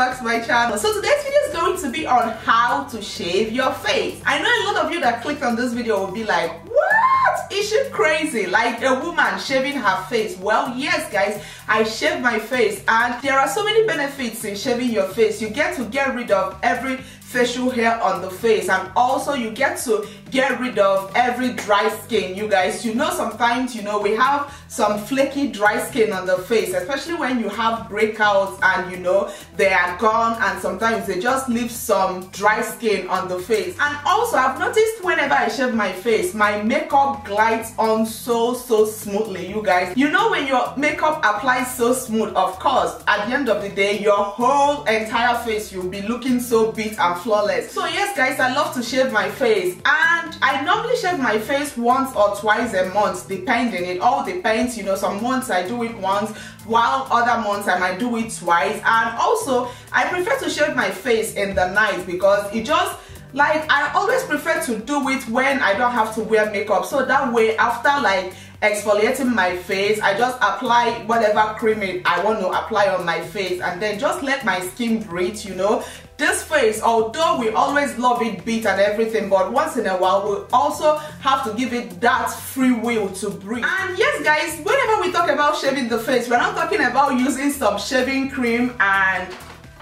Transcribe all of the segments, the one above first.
back to my channel. So today's video is going to be on how to shave your face. I know a lot of you that clicked on this video will be like what? Is she crazy? Like a woman shaving her face. Well yes guys i shave my face and there are so many benefits in shaving your face. You get to get rid of every facial hair on the face and also you get to get rid of every dry skin you guys. You know sometimes you know we have some flaky dry skin on the face especially when you have breakouts and you know they are gone and sometimes they just leave some dry skin on the face. And also I've noticed whenever I shave my face my makeup glides on so so smoothly you guys. You know when your makeup applies so smooth of course at the end of the day your whole entire face you'll be looking so beat and flawless. So yes guys I love to shave my face. And I normally shave my face once or twice a month depending. It all depends you know some months I do it once while other months I might do it twice. And also I prefer to shave my face in the night because it just like I always prefer to do it when I don't have to wear makeup. So that way after like exfoliating my face. I just apply whatever cream I want to apply on my face and then just let my skin breathe you know. This face although we always love it beat and everything but once in a while we also have to give it that free will to breathe. And yes guys whenever we talk about shaving the face we're not talking about using some shaving cream and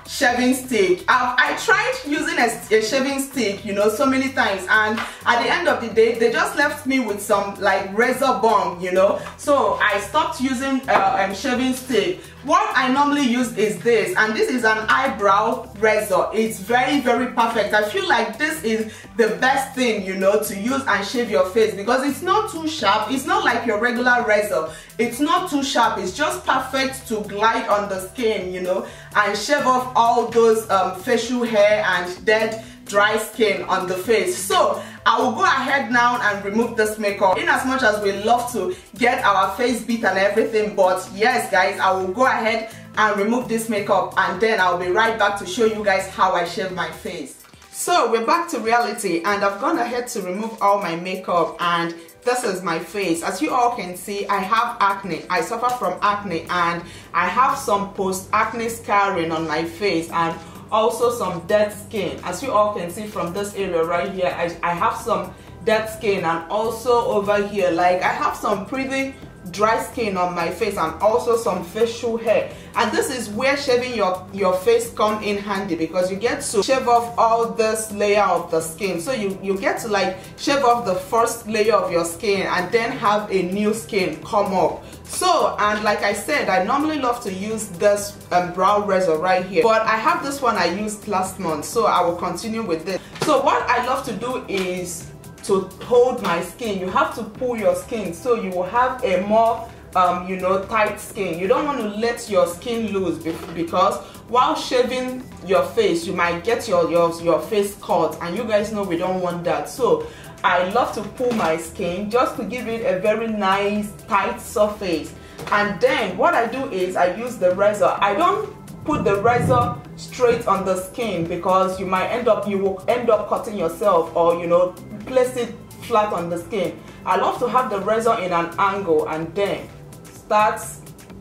shaving stick. I've, i tried using a, a, shaving stick you know so many times and at the end of the day they just left me with some like razor bump you know. So i stopped using uh, um, shaving stick what I normally use is this and this is an eyebrow razor. It's very very perfect. I feel like this is the best thing you know to use and shave your face because it's not too sharp. It's not like your regular razor. It's not too sharp. It's just perfect to glide on the skin you know and shave off all those um, facial hair and dead dry skin on the face. So I will go ahead now and remove this makeup. In as much as we love to get our face beat and everything but yes guys I will go ahead and remove this makeup and then I'll be right back to show you guys how I shave my face. So we're back to reality and I've gone ahead to remove all my makeup and this is my face. As you all can see I have acne. I suffer from acne and I have some post acne scarring on my face and also some dead skin. As you all can see from this area right here I, I have some dead skin and also over here like I have some pretty dry skin on my face and also some facial hair. And this is where shaving your your face come in handy because you get to shave off all this layer of the skin. So you you get to like shave off the first layer of your skin and then have a new skin come up. So and like I said I normally love to use this um, brow razor right here but I have this one I used last month so I will continue with this. So what I love to do is to hold my skin. You have to pull your skin so you will have a more um, you know tight skin. You don't want to let your skin loose because while shaving your face you might get your, your your face caught and you guys know we don't want that. So I love to pull my skin just to give it a very nice tight surface. And then what I do is I use the razor. I don't put the razor straight on the skin because you might end up you will end up cutting yourself or you know place it flat on the skin. I love to have the razor in an angle and then start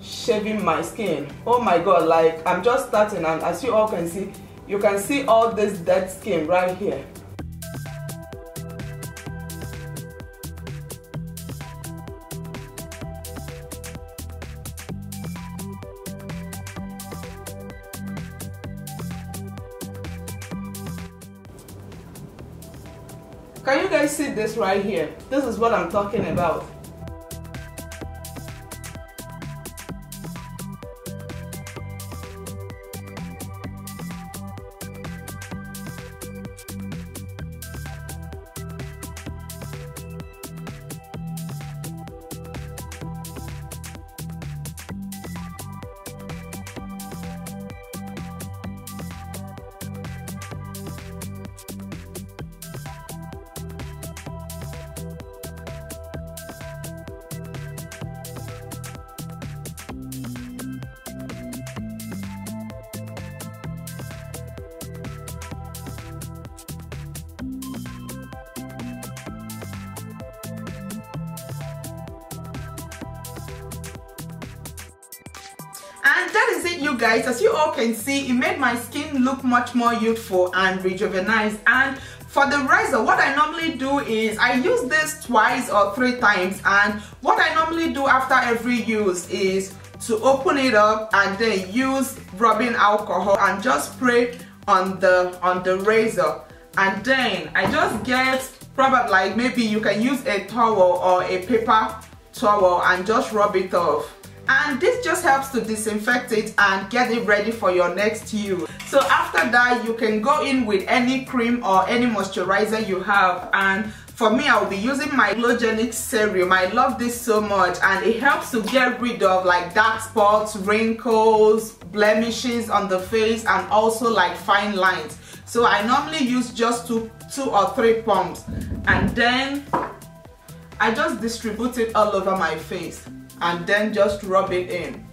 shaving my skin. Oh my god, like I'm just starting and as you all can see, you can see all this dead skin right here. Can you guys see this right here? This is what I'm talking about. And that is it you guys. As you all can see it made my skin look much more youthful and rejuvenized. And for the razor what I normally do is I use this twice or three times. And what I normally do after every use is to open it up and then use rubbing alcohol and just spray on the on the razor. And then I just get probably like maybe you can use a towel or a paper towel and just rub it off and this just helps to disinfect it and get it ready for your next use. So after that you can go in with any cream or any moisturizer you have. And for me I'll be using my Glowgenic serum. I love this so much. And it helps to get rid of like dark spots wrinkles blemishes on the face and also like fine lines. So I normally use just two two or three pumps. And then I just distribute it all over my face and then just rub it in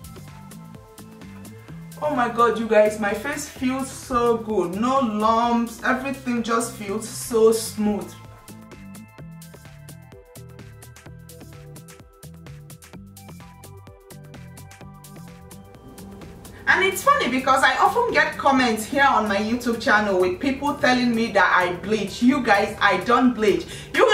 oh my god you guys my face feels so good no lumps everything just feels so smooth And it's funny because I often get comments here on my YouTube channel with people telling me that I bleach. You guys, I don't bleach.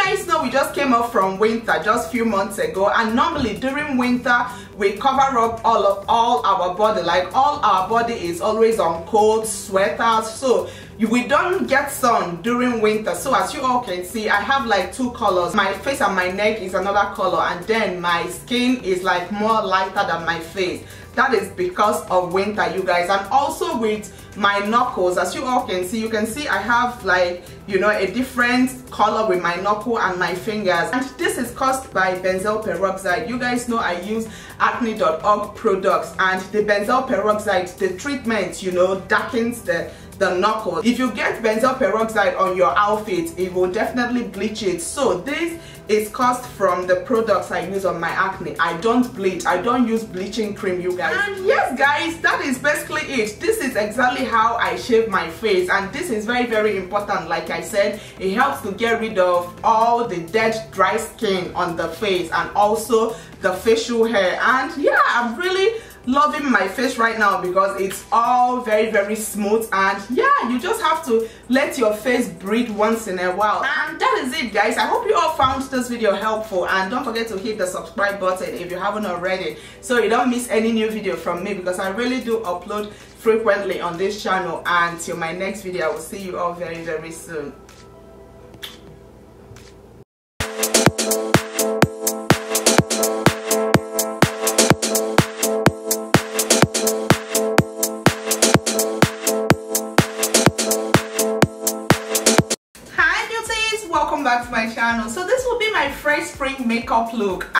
Guys know we just came up from winter just a few months ago and normally during winter we cover up all of all our body. Like all our body is always on cold sweaters so we don't get sun during winter. So as you all can see I have like two colors. My face and my neck is another color and then my skin is like more lighter than my face. That is because of winter you guys. And also with my knuckles. As you all can see you can see I have like you know a different color with my knuckle and my fingers. And this is caused by benzoyl peroxide. You guys know I use acne.org products. And the benzoyl peroxide the treatment you know darkens the the knuckle. If you get benzoyl peroxide on your outfit, it will definitely bleach it. So this is caused from the products I use on my acne. I don't bleach. I don't use bleaching cream, you guys. And yes, guys, that is basically it. This is exactly how I shave my face. And this is very, very important. Like I said, it helps to get rid of all the dead, dry skin on the face and also the facial hair. And yeah, I'm really loving my face right now because it's all very very smooth and yeah you just have to let your face breathe once in a while. And that is it guys. I hope you all found this video helpful. And don't forget to hit the subscribe button if you haven't already so you don't miss any new video from me because i really do upload frequently on this channel. And till my next video i will see you all very very soon so this will be my first spring makeup look